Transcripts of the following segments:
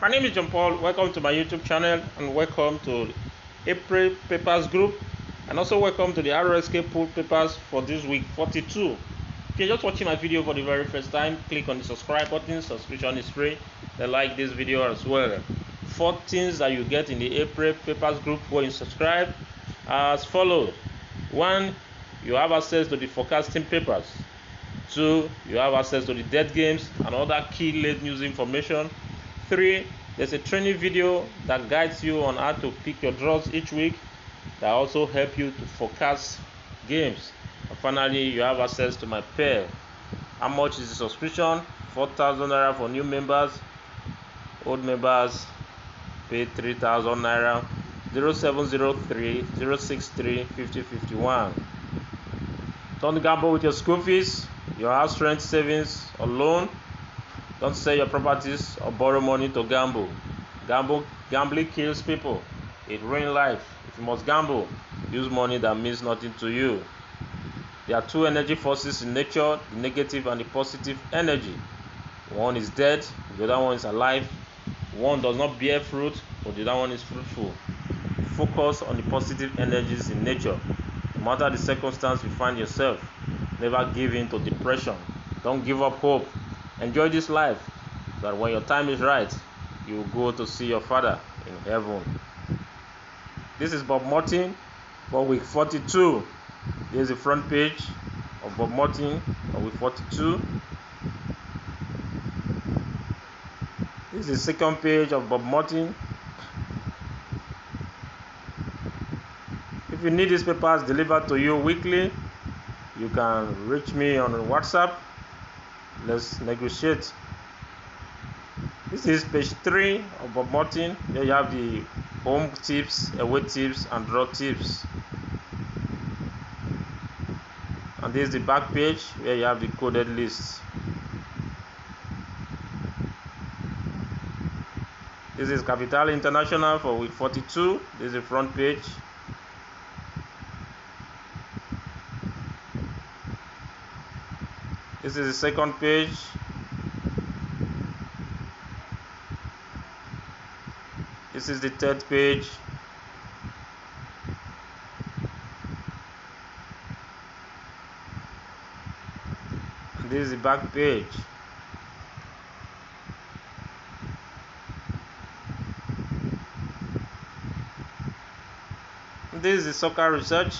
My name is John Paul. Welcome to my YouTube channel and welcome to April Papers Group and also welcome to the RSK Pool Papers for this week 42. If you're just watching my video for the very first time, click on the subscribe button. Subscription is free. Then like this video as well. Four things that you get in the April Papers Group when you subscribe as follows. One, you have access to the forecasting papers. Two, you have access to the dead games and other key late news information. Three, there's a training video that guides you on how to pick your draws each week that also help you to forecast games. And finally, you have access to my pair. How much is the subscription? 4,000 naira for new members. Old members pay 3,000 naira. 0703 063 5051. Don't gamble with your school fees, your house rent savings, or loan. Don't sell your properties or borrow money to gamble. Gamble gambling kills people. It ruins life. If you must gamble, use money that means nothing to you. There are two energy forces in nature, the negative and the positive energy. One is dead, the other one is alive. One does not bear fruit, but the other one is fruitful. Focus on the positive energies in nature. No matter the circumstance you find yourself, never give in to depression. Don't give up hope. Enjoy this life that when your time is right, you will go to see your Father in heaven. This is Bob Morton for week 42. Here's the front page of Bob Morton for week 42. This is the second page of Bob Morton. If you need these papers delivered to you weekly, you can reach me on WhatsApp. Let's negotiate. This is page 3 of Bob Morton. Here you have the home tips, away tips, and draw tips. And this is the back page where you have the coded list. This is Capital International for week 42. This is the front page. This is the second page. This is the third page. This is the back page. This is the soccer research.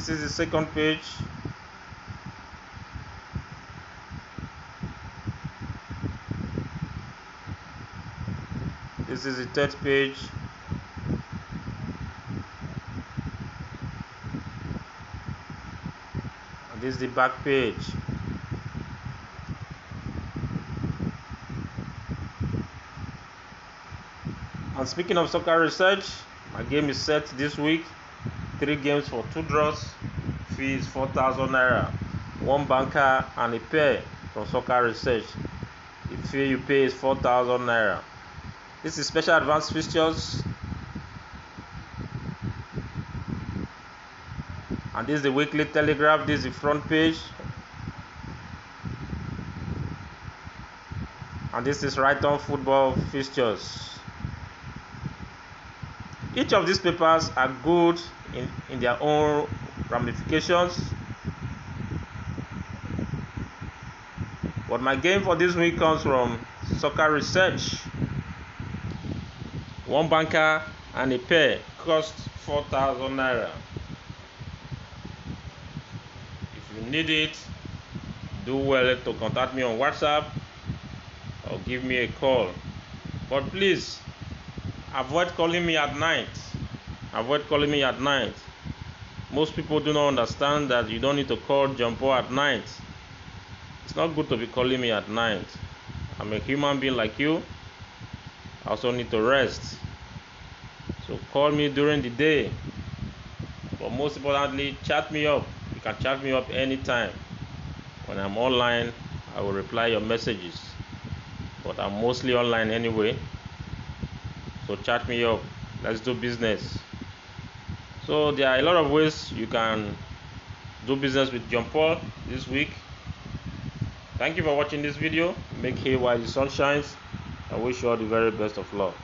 This is the second page. This is the third page. And this is the back page. And speaking of soccer research, my game is set this week three games for two draws fees 4000 naira. One banker and a pair from soccer research. The fee you pay is 4000 naira. This is special advanced fixtures. And this is the weekly telegraph this is the front page. And this is right on football fixtures. Each of these papers are good in, in their own ramifications. But my game for this week comes from Soccer Research. One banker and a pair cost 4,000 naira. If you need it, do well to contact me on WhatsApp or give me a call. But please avoid calling me at night avoid calling me at night. Most people do not understand that you don't need to call John Paul at night. It's not good to be calling me at night. I'm a human being like you. I also need to rest. So call me during the day. But most importantly chat me up. You can chat me up anytime. When i'm online i will reply your messages. But i'm mostly online anyway. So chat me up. Let's do business So there are a lot of ways you can do business with John Paul this week. Thank you for watching this video. Make hay while the sun shines. I wish you all the very best of luck.